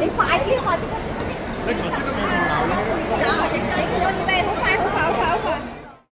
你快啲快啲！你頭先都冇